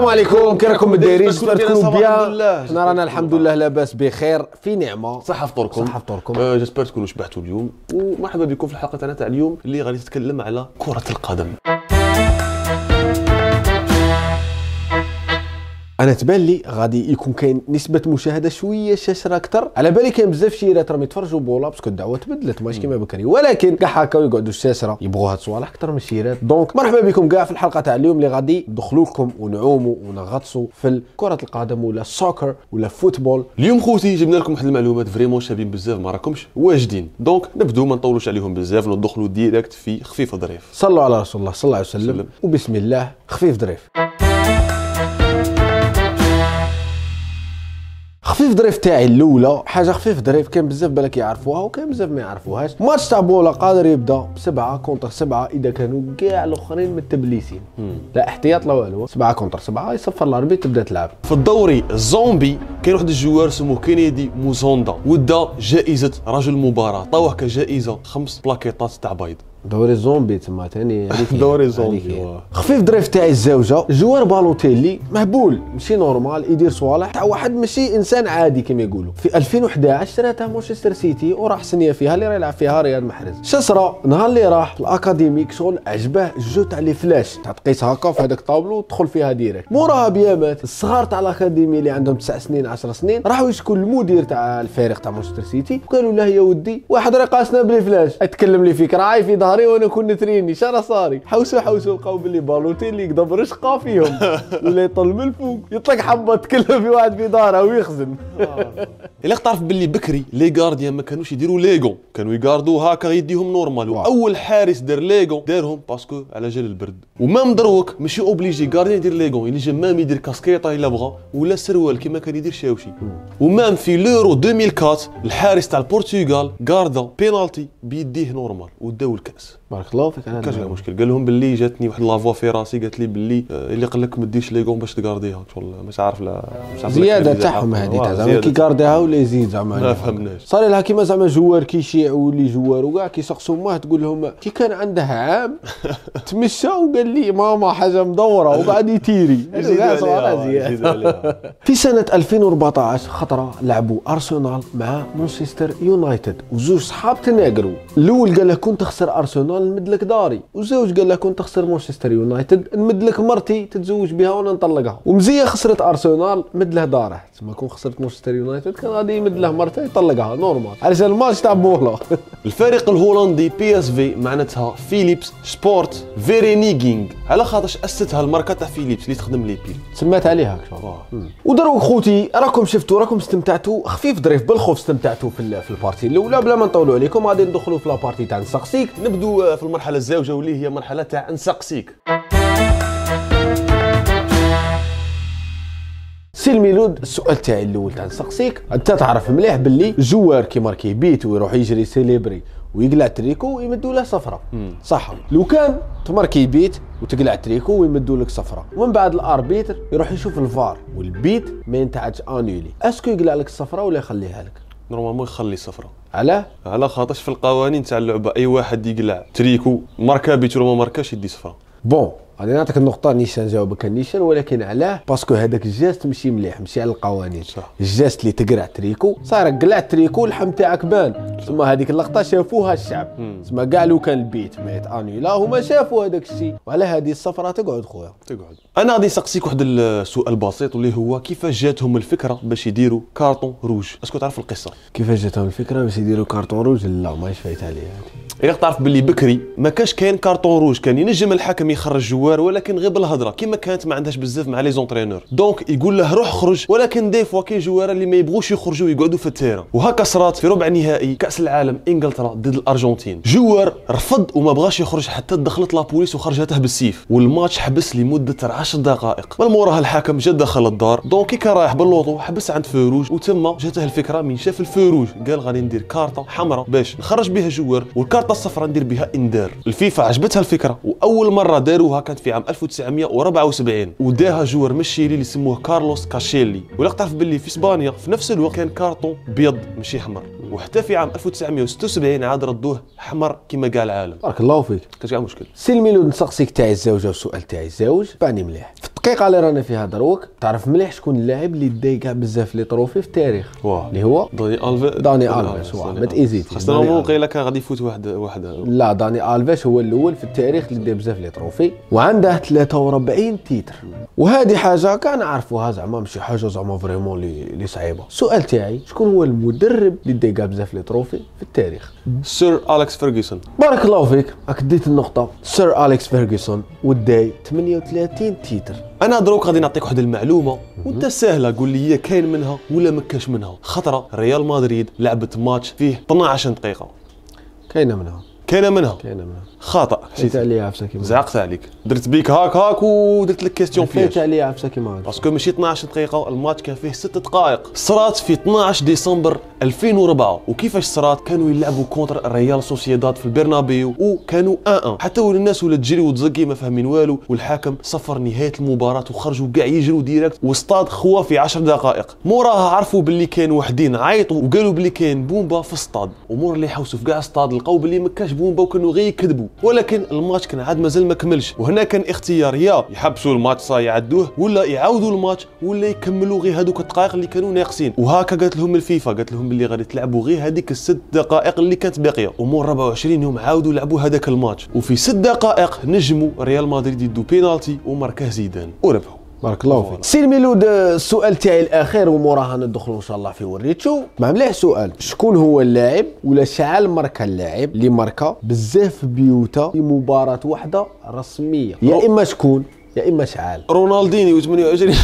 السلام عليكم. كي راكم دايرين؟ تكونوا bien رانا الحمد لله. لاباس بخير. في نعمة. صحة فطوركم. صحة فطوركم. آه j'espère تكونوا شبعتوا اليوم. ومرحبا بكم في الحلقة تاعنا تاع اليوم اللي غادي تتكلم على كرة القدم. أنا تبان لي غادي يكون كاين نسبة مشاهدة شوية شاشرة أكثر على بالي كاين بزاف شيرات راهم يتفرجوا بولا parce que الدعوة تبدلت ماشي كيما بكري. ولكن كاع هكا يقعدوا الشاشرة يبغوا هاد الصوالح أكثر من الشيرات. donc مرحبا بكم كاع في الحلقة تاع اليوم اللي غادي ندخلوا لكم ونعوموا ونغطسوا في كره القدم ولا ال soccer ولا football اليوم خوتي جبنا لكم واحد المعلومات vraiment شابين بزاف ما راكمش واجدين. donc نبدو ما نطولوش عليهم بزاف ندخلوا direct في خفيف ظريف صلوا على رسول الله صلى الله عليه وسلم. وسلم. وبسم الله خفيف ظريف. خفيف ظريف تاعي الأولى حاجة خفيف ظريف كان بزاف بالك يعرفوها وكان بزاف ما يعرفوهاش. ماتش تاع بولا قادر يبدأ بسبعة contre سبعة إذا كانوا كاع الأخرين متبليسين لا احتياط لا والو. سبعة contre سبعة يصفر ال arbitre تبدأ تلعب. في الدوري الزومبي كاين واحد الجوار سموه كينيدي موزوندا. ودا جائزة رجل المباراة طاوه كجائزة خمس بلاكيطات تاع بيض. دوري الزومبي تما ثاني دوري الزومبي، واه. خفيف ظريف تاعي الزوجة جوار بالوتيلي مهبول ماشي نورمال يدير صوالح. تاع واحد ماشي إنسان عادي كما يقولوا. في 2011 شراتها مانشستر سيتي وراح سنية فيها اللي راه يلعب فيها رياض محرز. شسرة نهار اللي راح الأكاديميك شغل عجبه الجو تاع لي فلاش. تاع تقيس هكا في هذاك طابلو تدخل فيها ديريكت. موراها بيامات الصغار تاع الأكاديمي اللي عندهم 9 سنين 10 سنين راحوا يشكوا المدير تاع الفريق تاع مانشستر سيتي. وقالوا له يا ودي واحد راه قاسنا بلي فلاش. يتكلم لي فيك راعي في ظهري وأنا كون نتريني شرا صاري حوسوا حوسوا لقاو بالوتي اللي يقدر رشقه فيهم ولا يطل من الفوق يطلق حبة تكلم في واحد في داره ويخزن. إلا تعرف باللي بكري les gardiens ما كانوش يديروا les gants كانوا يغاردو هكا يديهم normal. واو. وأول حارس دار les gants دارهم parce que على جال البرد. و même دروك ماشي obligé gardien يدير اللي جا même يدير كاسكيطة إلا بغى ولا سروال كيما كان يدير شاوشي. و même في l'Euro 2004 الحارس تاع البرتغال غاردا بينالتي بيديه normal. وداو الكاس بارك الله فيك. أنا كاش غير مشكل. قال لهم باللي جاتني واحد لافوا في راسي قالت لي باللي آه، اللي قال لك ما ديرش ليغون باش تغارديها شغل مش عارف لا مش عارف زيادة تاعهم. هذه زعما. كي كارديها ولا يزيد زعما. ما فهمناش. صار لها كيما زعما جوار كيشيع واللي جوار وكاع كيسقسوا ماه تقول لهم كي كان عنده عام تمشى وقال لي ماما حاجة مدورة وقعد يتيري. في سنة 2014 خطرة لعبوا أرسنال مع مانشستر يونايتد وزوج صحاب تناقروا. الأول قال له كنت تخسر أرسنال نمد لك داري وزوج قال له كنت تخسر مانشستر يونايتد نمد لك مرتي تتزوج بها وأنا نطلقها ومزية خسرت أرسنال مد له داره تسمى كون خسرت مانشستر يونايتد كان غادي يمد له مرته يطلقها normal علشان الماتش تاع بولا الفريق الهولندي P SV معناتها Philips Sport Vereniging على خاطرش اسستها الماركة تاع فيليبس اللي تخدم les piles سمعت عليها. ودروك خوتي راكم شفتوا راكم استمتعتوا خفيف ظريف بالخوف استمتعتوا في في ال partie الأولى. بلا ما نطولوا عليكم غادي ندخلوا في la partie تاع نسقسيك نبدو آه، في المرحلة الزوجه واللي هي مرحلة تاع نسقسيك سي الميلود السؤال تاعي الأول تاع نسقسيك أنت تعرف مليح باللي joueur كي ماركي but ويروح يجري célébrer ويقلع تريكو ويمدوا له صفرة. صح. لو كان تماركي but وتقلع تريكو ويمدوا لك صفرة. ومن بعد ال arbitre يروح يشوف الفار وال but ما ينتعج annulé est-ce que يقلع لك الصفرة ولا يخليها لك؟ normalement يخلي صفرة. علاه؟ على خاطرش في القوانين تاع اللعبة أي واحد يقلع تريكو ماركا but ولا ما ماركاش يدي صفرة. bon. غادي نعطيك النقطة نيشان جاوبك. نيشان ولكن علاه؟ parce que هذاك ال geste ماشي مليح ماشي على القوانين. صح. ال geste اللي تقرع تريكو صار قلع تريكو اللحم تاعك بان. ثم هذيك اللقطة شافوها الشعب. ثم كاع لو كان ال but تأنيلا هما شافوا هذاك الشيء. وعلى هذه الصفرة تقعد خويا. تقعد. أنا غادي نسقسيك واحد السؤال بسيط واللي هو كيفاش جاتهم الفكرة باش يديروا carton rouge؟ est-ce que تعرف القصة؟ كيفاش جاتهم الفكرة باش يديروا carton rouge؟ لا ماهيش فايت عليها. هذه إلا تعرف باللي بكري ما كاش كاين carton rouge. كان ينجم الحكم يخرج joueur ولكن غير بالهضرة. كيما كانت ما عندهاش بزاف مع les entraîneurs. donc يقول له روح خرج ولكن des fois كاين joueur اللي ما يبغوش يخرجوا يقعدوا في ال terrain. وهكا صرات في ربع نهائي كأس العالم إنجلترا ضد الأرجنتين. joueur رفض وما بغاش يخرج حتى دخلت la police وخرجته بالسيف. والماتش حبس لمدة 10 دقائق. من موراها الحكم جا دخل الدار. donc كي رايح ب l'auto حبس عند feu rouge وتما جاته الفكرة من شاف ال feu rouge قال غادي ندير كارطة حمراء باش نخرج بها joueur والكارطة الصفراء ندير بها انذار الفيفا عجبتها الفكرة وأول مرة داروها كانت في عام 1974 وداها joueur من شيلي اللي يسموه كارلوس كاشيلي. ولا تعرف باللي في إسبانيا في نفس الوقت كان كارطون بيض ماشي احمر وحتى في عام 1976 عاد ردوه احمر كما قال العالم. بارك الله فيك. كاش مشكل. سي الميلود نسقسيك تاعي الزوجه والسؤال تاعي الزوج باني مليح. دقيقة اللي رانا فيها دروك. تعرف مليح شكون اللاعب اللي داي كاع بزاف les trophées في التاريخ. اللي هو داني ألفيش. داني واه، ما normalement ألفيش. قيلا كان غادي يفوت واحد واحد. لا داني ألفيش هو الأول في التاريخ اللي داي بزاف les trophées وعنده 43 titres. وهذه حاجة كان عارفوها زعما ماشي حاجة زعما vraiment اللي صعيبة. السؤال تاعي شكون هو المدرب اللي داي كاع بزاف les trophées في التاريخ؟ سير أليكس فيرغسون بارك الله فيك. راك ديت النقطة. سير أليكس فيرغسون وداي 38 titres. أنا دروك غادي نعطيك واحد المعلومة وأنت ساهله قول لي كاين منها ولا ما كاش منها. خطرة ريال مدريد لعبت ماتش فيه 12 دقيقة. كاينة منها. كاينة منها؟ كاينة منها. خطا حسيت عليا عفسه كيما زعقت عليك. درت بيك هاك هاك ودرت لك question فايت فيش. عليا عفسه كيما parce que ماشي 12 دقيقة الماتش كان فيه 6 دقائق. صرات في 12 ديسمبر 2004 وكيفاش صرات؟ كانوا يلعبوا contre ريال سوسيداد في البرنابيو. وكانوا 1 1 حتى ولي الناس ولات تجري وتزقي ما فاهمين والو. والحكم صفر نهاية المباراة وخرجوا كاع يجروا direct واستاد خوا في 10 دقائق. موراها عرفوا باللي كان وحدين عيطوا وقالوا باللي كاين بومبا في استاد ومور اللي حوسوا في كاع استاد لقاو باللي ما كاش بومبا وكانوا غير يكذبوا. ولكن الماتش كان عاد مازال ما كملش. وهنا كان اختيار يا يحبسوا الماتش صاي يعدوه ولا يعاودوا الماتش ولا يكملوا غير هذوك الدقائق اللي كانوا ناقصين. وهكا قالت لهم الفيفا قالت لهم باللي غادي تلعبوا غير هذيك الست دقائق اللي كانت باقية. ومور 24 يوم عاودوا لعبوا هذاك الماتش. وفي ست دقائق نجموا ريال مدريد يدوا بينالتي وماركاه زيدان. وربحوا. بارك الله فيك. سي الميلود السؤال تاعي الأخير وموراها ندخلوا إن شاء الله في وريتشو. مع مليح سؤال. شكون هو اللاعب ولا شعال ماركا اللاعب اللي ماركا بزاف بيوتا في مباراة واحدة رسمية؟ يا إما شكون؟ يا إما شعال. رونالدينيو 28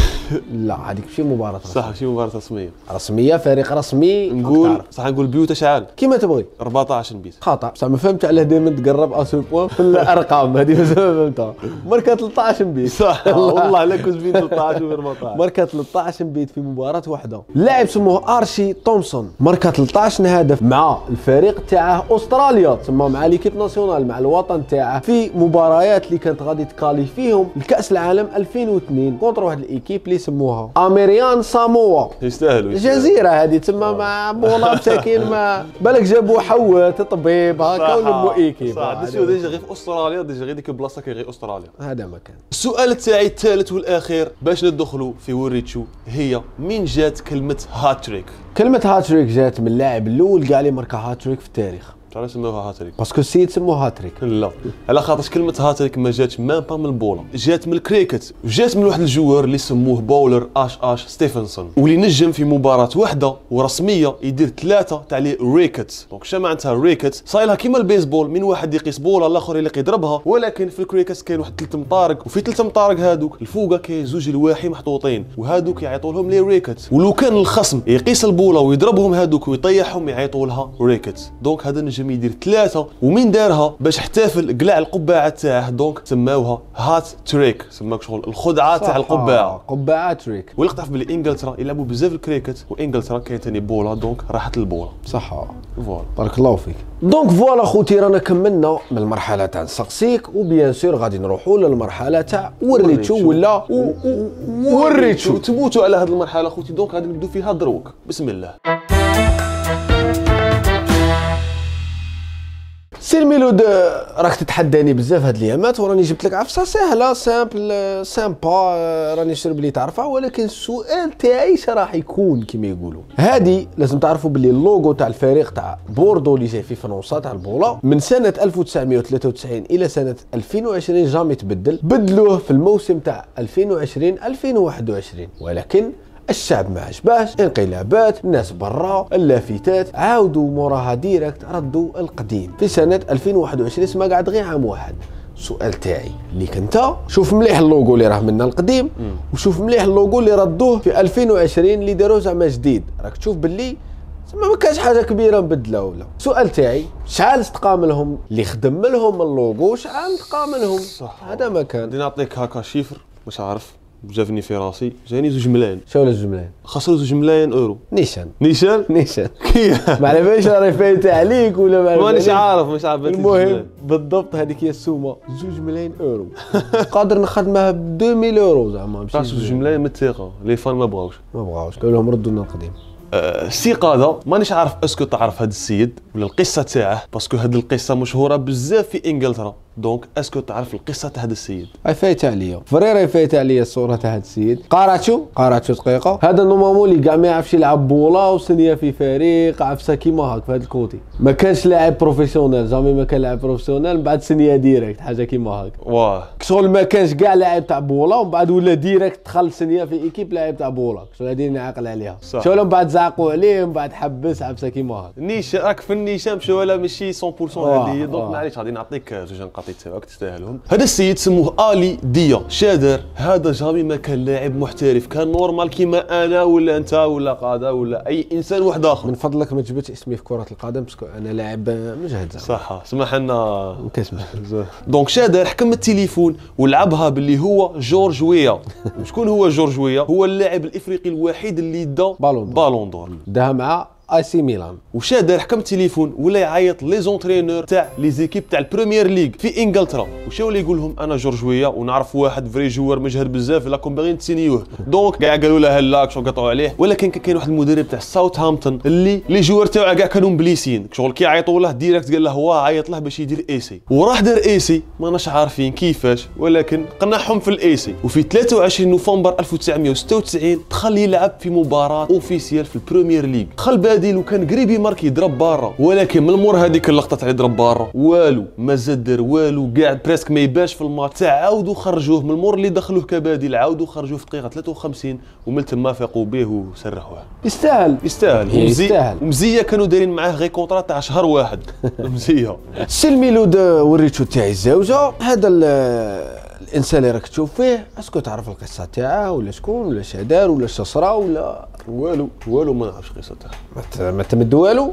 لا هذيك ماشي مباراة رسمية. صح شي مباراة رسمية. رسمية فريق رسمي. نقول. صح نقول بيوتا شعال. كيما تبغي. 14 but خطا بصح ما فهمت علاه دائما تقرب à ce point في الأرقام هذه ما فهمتها. ماركا 13 بيت صح. والله لا كنت بين 13 و 14 ماركا 13 بيت في مباراة واحدة لاعب سموه آرشي تومسون. ماركا 13 هدف مع الفريق تاعه أستراليا. تسمى مع ليكيب ناسيونال مع الوطن تاعه. في مباريات اللي كانت غادي تكالي فيهم الكاس العالم 2002 كونتر واحد الإيكيب اللي يسموها أميريان ساموا يستاهلوا. جزيرة هذه تسمى مع مولا مساكين ما بالك جابوا حوات طبيب هكا ولموا إيكيب. صح. ديجا غير في أستراليا déjà غير ديك البلاصة كي غير أستراليا. هذا ما كان. السؤال تاعي الثالث والأخير باش ندخلوا في وريتشو هي من جات كلمة هاتريك كلمة هاتريك جات من اللاعب الأول كاع اللي ماركا هاتريك في التاريخ. تعرف سموها hat-trick. parce que السيد سموه هاتريك. لا. على خاطرش كلمة هاتريك ما جاتش même pas من البولا جات من الكريكت. وجات من واحد ال joueur اللي سموه bowler H.H. Stephenson. واللي نجم في مباراة واحدة ورسمية يدير ثلاثة تاع les wickets. donc شا معناتها wicket؟ صايلها كيما البيسبول من واحد يقيس بولا الآخر اللي يضربها ولكن في الكريكت كاين واحد ثلاث مطارق. وفي ثلاث مطارق هادوك الفوقة كاين زوج الواحي محطوطين. وهادوك يعيطوا لهم les wickets. ولو كان الخصم يقيس البولة ويضربهم هادوك ويطيحهم يعيطوا لها كريكت. donc هذا نجم يدير ثلاثة ومين دارها باش احتفل قلع القبعة تاعه. donc سماوها هات تريك سماك شغل الخدعة تاع القبعة. قبعة trick. تعرف بلي إنجلترا يلعبوا بزاف الكريكت وإنجلترا كاين ثاني بولا donc راحت البولا صح. voilà. بارك الله فيك. donc voilà خوتي رانا كملنا من المرحلة تاع نسقسيك و bien sûr غادي نروحوا للمرحلة تاع وريتشو ولا و- و- وريتشو تموتوا على هذه المرحلة خوتي donc غادي نبدو فيها دروك بسم الله. سي ميلود آه، راك تتحداني بزاف هاد الأيامات وراني جبت لك عفسة سهلة simple آه، simple آه، راني sûr بلي تعرفها ولكن السؤال تاعي اش راح يكون كما يقولوا. هادي لازم تعرفوا بلي اللوغو تاع الفريق تاع بوردو اللي جاي في فرنسا تاع البولا من سنة 1993 إلى سنة 2020 jamais تبدل بدلوه في الموسم تاع 2020 2021 ولكن الشعب ما عجباش انقلابات الناس برا اللافتات عاودوا موراها direct ردوا القديم. في سنة 2021 اسمها قاعد غير عام واحد. السؤال تاعي اللي كنت شوف مليح اللوغو اللي راه منا القديم وشوف مليح اللوغو اللي ردوه في 2020 اللي داروه زعما جديد. راك تشوف باللي زعما ما كانش حاجة كبيرة نبدلها ولا. السؤال تاعي شحال استقام لهم اللي خدم لهم اللوغو شحال استقام لهم. هذا ما كان. نعطيك هكا chiffre مش عارف. جافني في راسي جاني زوج ملايين شو الجملة خسروا زوج ملايين أورو. نيشان نيشان نيشان ما على باليش راه فايت عليك ولا ما مانيش. عارف مش عارف. زوج المهم ملايين. بالضبط هذيك هي السومة. زوج ملايين أورو. قادر نخدمها ب 2000 أورو زعما ماشي زوج ملايين من الثقة. les fans ما بغاوش. ما بغاوش. قالوا لهم ردوا لنا القديم. آه، الثقة هذا مانيش عارف est-ce que تعرف هذا السيد ولا القصة تاعه parce que هذه القصة مشهورة بزاف في إنجلترا. donc est-ce que تعرف القصة تاع هذا السيد؟ هاي فايتة عليا. فريري فايتة عليا الصورة تاع هاد السيد. قاراتشو؟ قاراتشو دقيقة. هذا normalement اللي كاع ما يعرفش يلعب بولا وسنية في فريق عفسة كيما هاك في هاد ال côté. ما كانش لاعب professionnel jamais ما كان لاعب professionnel من بعد سنية direct حاجة كيما هاك. واه. شغل ما كانش كاع لاعب تاع بولا ومن بعد ولا direct دخل سنية في équipe لاعب تاع بولا. شغل هادي نعقل عليها. صح. شغل من بعد زعقوا عليه من بعد حبس عفسة كيما هاك. نيشان راك في النيشان مشى ولا ماشي 100% واه، هذه donc. معليش غادي نعطيك زوج نقاط. تاعك تستاهلهم. هذا السيد سموه علي ديا. شا دار. هذا jamais ما كان لاعب محترف. كان normal كيما أنا ولا أنت ولا قادة ولا أي إنسان واحد آخر. من فضلك ما تجبدش اسمي في كرة القدم parce que أنا لاعب مجهد. صح. اسمح لنا. donc شا دار حكم التليفون ولعبها باللي هو جورج ويا. شكون هو جورج ويا؟ هو اللاعب الإفريقي الوحيد اللي دا. Ballon d'Or. داها مع اي سي ميلان وشا دار حكم التليفون ولا يعيط les entraîneurs تاع les équipes تاع البريمير ليغ في انجلترا وشا ولا يقول لهم أنا جورج ويا ونعرف واحد vrai joueur مجهد بزاف راكم باغيين تسينيوه donc كاع قالوا له هلاك شو قطعوا عليه ولكن كاين واحد المدرب تاع ساوثهامبتون اللي les joueurs تاعو كاع كانوا مبليسيين شغل كي عيطوا له direct قال له واه عيط له باش يدير essai وراح دار essai ماناش عارفين كيفاش ولكن قنعهم في ال essai وفي 23 نوفمبر 1996 دخل يلعب في مباراه officiel في البريمير ليغ دخل بديل وكان قريب يمارك يضرب برا ولكن من مور هذيك اللقطه تاع يضرب برا. والو ما زاد دار والو قاعد presque ما يبانش في الماتش تاع عاودوا خرجوه من المور اللي دخلوه كبديل عاودوا خرجوه في دقيقة 53 ومن تما فاقوا به وسرحوه. يستاهل يستاهل. إيه، يستاهل. ومزيه كانوا دايرين معاه غير contrat تاع شهر واحد. مزية. سي الميلود وريتو تاعي الزوجة. هذا ال- الإنسان اللي راك تشوف فيه est-ce que تعرف القصة تاعه ولا شكون ولا شا دار ولا شصرا ولا والو والو ما نعرفش قصة تاعه. ما تمد والو؟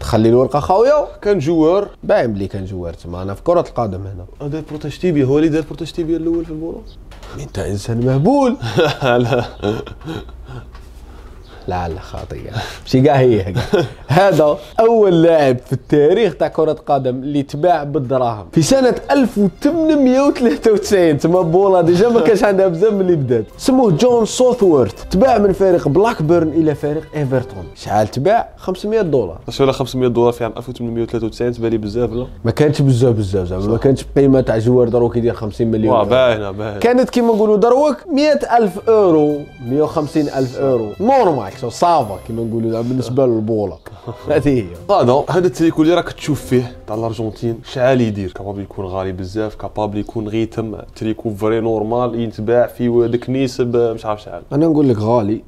تخلي الورقة خاويه كان joueur. باين بلي كان joueur تما أنا في كرة القدم هنا. دار protège-tibia هو اللي دار protège-tibia الأول في البولو أنت إنسان مهبول. لا. لا خاطئة. ماشي كاع هي. هذا أول لاعب في التاريخ تاع كرة قدم اللي تباع بالدراهم. في سنة 1893 تما بولا déjà ما كانش عندها بزاف من اللي بدات. سموه جون سوثورث. تباع من فريق بلاك بيرن إلى فريق إيفرتون. شحال تباع؟ 500 دولار. اش ولا 500 دولار في عام 1893 تبان لي بزاف لا؟ ما كانتش بزاف بزاف زعما. ما كانتش قيمة تاع joueur دروك يدير 50 مليون واه. باينه باينه كانت كيما نقولوا دروك 100 ألف أورو. 150 ألف أورو. normal. شو ça va كيما نقولوا زعما بالنسبة للبولا هذه هي. هذا هذا التريكو اللي راك تشوف فيه تاع الأرجنتين شحال يدير. capable يكون غالي بزاف capable يكون غير تم تريكو vrai normal يتباع في دكنيس ب- مش عارف شحال أنا نقول لك غالي.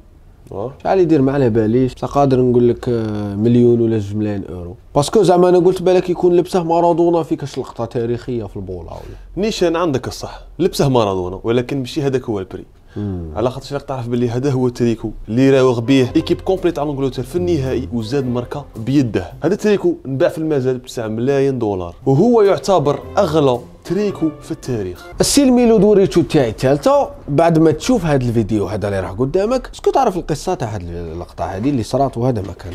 آه. شحال يدير ما على باليش. بصح قادر نقول لك آه، مليون ولا جوج ملايين أورو. parce que زعما أنا قلت بالك يكون لبسه مارادونا في كاش لقطة تاريخية في البولا ولا نيشان عندك الصح. لبسه مارادونا ولكن ماشي هذاك هو ال prix. على خاطر راك تعرف باللي هذا هو التريكو اللي راوغ بيه équipe complète على انجلترا في النهائي وزاد ماركه بيده. هذا التريكو انباع في المزاد ب 9 ملايين دولار. وهو يعتبر أغلى تريكو في التاريخ. السي الميلود وريتشو تاعي الثالثة بعد ما تشوف هذا الفيديو هذا اللي راح قدامك est-ce que تعرف القصة تاع هذه اللقطة هذه اللي صرات وهذا ما كان.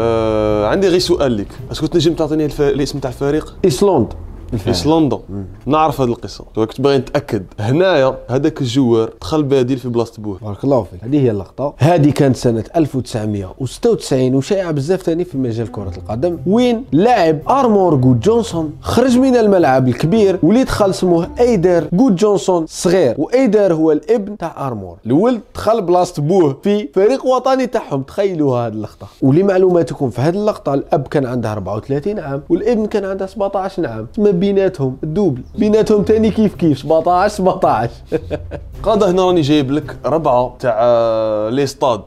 آه عندي غير سؤال لك. est-ce que تنجم تعطيني الف... الاسم تاع الفريق؟ Islande ايسلندا نعرف هذه القصة. كنت باغي نتأكد. هنايا هذاك ال joueur دخل بديل في بلاصه بوه بارك الله فيك. هذه هي اللقطة. هذه كانت سنة 1996 وشائعة بزاف ثاني في مجال كرة القدم. وين لاعب أرمور جود جونسون خرج من الملعب الكبير ولي دخل سموه أيدر جود جونسون صغير. وأيدر هو الابن تاع أرمور. الولد دخل بلاصة بوه في فريق وطني تاعهم. تخيلوا هذه اللقطة. ولمعلوماتكم في هذه اللقطة الأب كان عنده 34 عام والابن كان عنده 17 عام. تما بيناتهم ال double. بيناتهم تاني كيف كيف؟ 17 17 قاعدة هنا راني جايب لك ربعة تاع آه، les stades.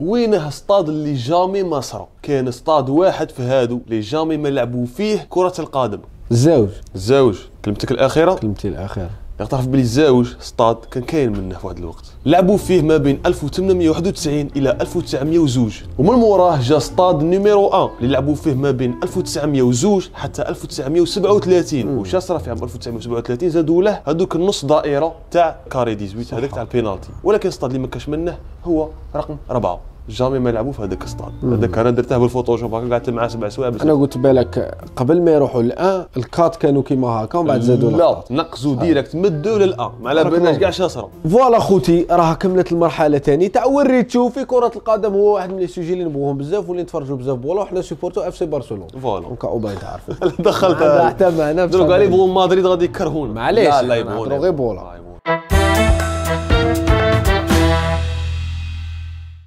وينه ستاد اللي jamais ما صرا كان ستاد واحد في هادو اللي jamais ما لعبوا فيه كرة القدم الزوج الزاوج كلمتك الأخيرة؟ كلمتي الأخيرة. راك تعرف بلي الزاوج ستاد كان كاين منه في واحد الوقت. لعبوا فيه ما بين 1891 إلى 1902 ومن موراه جا stade numéro 1 اللي لعبوا فيه ما بين 1902 حتى 1937 وشا صرا في عام 1937 زادوا له هذوك النص دائرة تاع carré 18 هذاك تاع البينالتي. ولكن ستاد اللي ما كاش منه هو رقم أربعة جامي ما يلعبوا في هذاك الستاد هذاك أنا درته بالفوتوشوب هكا قعدت معاه سبع سوايع أنا قلت بالك قبل ما يروحوا الآن الكات كانوا كيما هكا ومن بعد زادوا لا. نقزوا ديريكت مدوا للان ما على بالناش. كاع صرا فوالا خوتي راه كملت المرحلة ثاني تاع وريتو في كرة القدم هو واحد من لي سوجي اللي نبغوهم بزاف واللي نتفرجوا بزاف. بولا وحنا سيبورتو أف سي برشلونه فوالا. دونك باغي تعرفوا دخلت. حتى معنا دروك علي يبغوا مدريد غادي يكرهون معليش، لا لا نهضروا غير بولا.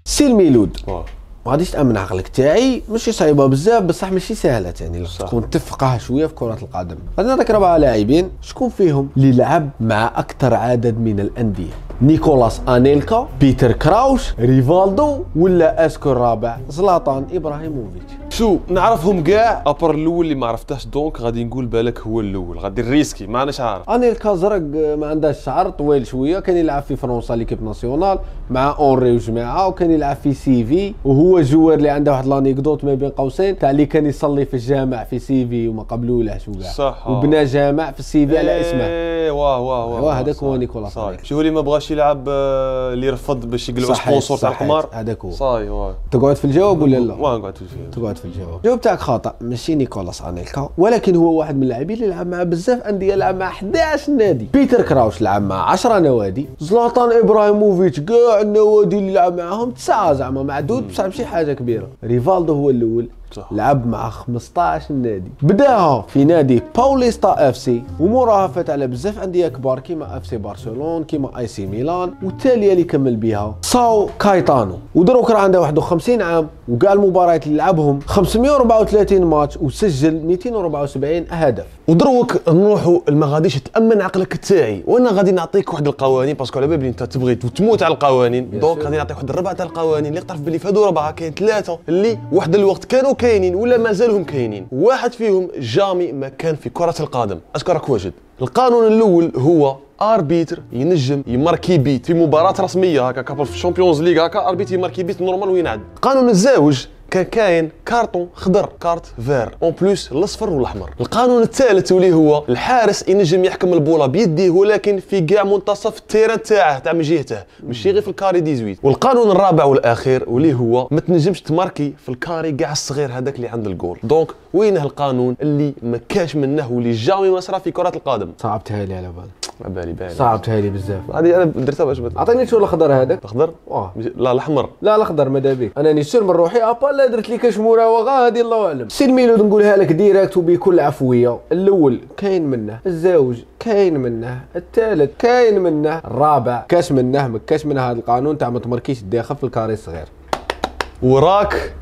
سي الميلود. ما غاديش تأمن عقلك تاعي ماشي صعيبة بزاف بصح ماشي سهلة يعني لو صح. تكون تفقه شوية في كرة القدم. غادي نعطيك ربعه لاعبين شكون فيهم اللي لعب مع أكثر عدد من الأندية؟ نيكولاس أنيلكا بيتر كراوش ريفالدو ولا est-ce que الرابع زلاتان إبراهيموفيتش. شو نعرفهم كاع à part الأول اللي ما عرفتهش donc غادي نقول بالك هو الأول. غادي نريسكي ما عارف. أنيلكا زرق ما عندهاش شعر طويل شوية كان يلعب في فرنسا l'équipe nationale. مع اونري وجماعه وكان يلعب في سيفي وهو joueur اللي عنده واحد l'anecdote ما بين قوسين تاع اللي كان يصلي في الجامع في سيفي وما قبلولاش وكاع صح. وبنى جامع في سيفي على اسمه إيه واه واه واه ايوا هذاك. هو نيكولاس صاي. شو اللي ما بغاش يلعب آه، اللي رفض باش يقلعوا sponsor تاع. القمار هذاك هو. صاي واه تقعد في الجواب ولا لا؟ واه نقعد فيه تقعد في الجواب الجواب تاعك خاطئ ماشي نيكولاس انيلكا ولكن هو واحد من اللاعبين اللي لعب مع بزاف أندية لعب مع 11 نادي بيتر كراوش لعب مع 10 نوادي زلاتان إبراهيموفيتش كاع النوادي اللي لعب معاهم تسعه زعما معدود بصح ماشي حاجة كبيرة. ريفالدو هو الأول. صح. لعب مع 15 نادي بداها في نادي باوليستا FC وموراها فات على بزاف أندية كبار كيما FC برشلون كيما AC ميلان والتالية اللي كمل بها ساو كايتانو. ودروك راه عنده 51 عام وكاع المباريات اللي لعبهم 534 ماتش وسجل 274 هدف ودروك نروحوا ما غاديش تأمن عقلك تاعي. وأنا غادي نعطيك واحد القوانين parce que على بالي انت تبغي وتموت على القوانين. donc. غادي نعطيك واحد الربعه تاع القوانين اللي تعرف باللي في هذو ربعه كاين ثلاثة اللي واحد الوقت كانوا كاينين ولا مازالهم كاينين. واحد فيهم jamais ما كان في كرة القدم. راك واجد. القانون الأول هو arbitre ينجم يماركي but في مباراة رسمية هكا capable في ال Champions League هكا arbitre يماركي but normal وينعد. قانون الزاوج كان كاين كارطون خضر. carte verte. en plus الاصفر والأحمر. القانون الثالث واللي هو الحارس ينجم يحكم البوله بيديه ولكن في كاع منتصف ال terrain تاعه تاع من جهته ماشي غير في ال carré 18 والقانون الرابع والأخير واللي هو ما تنجمش تماركي في ال carré كاع الصغير هذاك اللي عند ال goal donc وينه القانون اللي ما كاش منه واللي jamais ما صرا في كرة القدم؟ صعبتها لي على بالي. على بالي بالي. صعبتها لي بزاف. هذه أنا درتها باش بت- عطيني شو الأخضر هذاك؟ الأخضر؟ واه لا الأحمر. لا الأخضر ماذا بيك أنا نسير من روحي أبا لا درت لي كاش مراوغة هذه الله أعلم. سي الميلود نقولها لك direct وبكل عفوية. الأول كاين منه. الزوج كاين منه. الثالث كاين منه. الرابع كاش منه. ما كاش منه هذا القانون تاع ما تمركيش الداخل في ال carré الصغير. وراك؟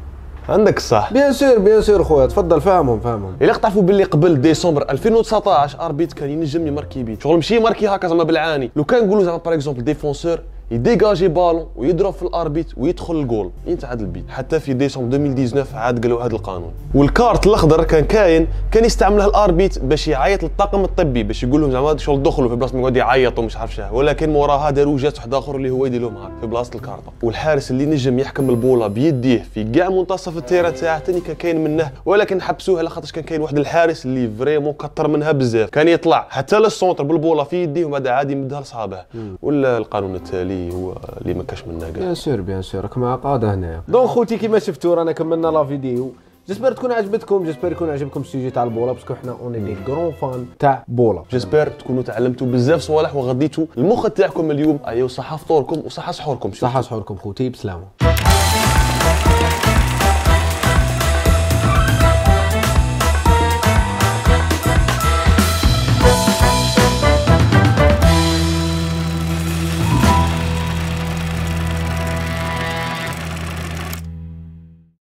عندك الصح bien sûr bien sûr خويا. تفضل فاهمهم فاهمهم إلا تعرفوا باللي قبل ديسمبر 2019 arbitre كان ينجم يماركي but. شغل ماشي يماركي هكا زعما بالعاني. لو كان نقولوا زعما par exemple défenseur يديجاجي بالون ويضرب في ال arbitre ويدخل الجول ينتعد ال but. حتى في ديسمبر 2019 عاد قالوا هذا القانون. والكارت الأخضر كان كاين كان يستعملها ال arbitre باش يعيط للطاقم الطبي باش يقول لهم زعما شغل دخلوا في بلاصه ما يقعد يعيطوا مش عارف شنو. ولكن موراها داروا جات واحد آخر اللي هو يدير لهم هكا في بلاصة الكارطة. والحارس اللي نجم يحكم البوله بيديه في كاع منتصف ال terrain تاعه تاني كان كاين منه. ولكن حبسوه على خاطرش كان كاين واحد الحارس اللي vraiment كثر منها بزاف. كان يطلع حتى لل centre بالبوله في يديه وبعد عادي يمدها لصحابه. ولا القانون التالي؟ هو اللي ما كاش منه كاع. bien sûr bien sûr. راك مع قاده هنايا. donc خوتي كيما شفتوا رانا كملنا la vidéo. j'espère تكون عجبتكم j'espère يكون عجبكم ال sujet تاع البوله parce que حنا on est des grands fans تاع بوله j'espère تكونوا تعلمتوا بزاف صوالح وغديتوا المخ تاعكم اليوم. ايوا صحة فطوركم وصحة سحوركم صحة سحوركم خوتي بسلامة.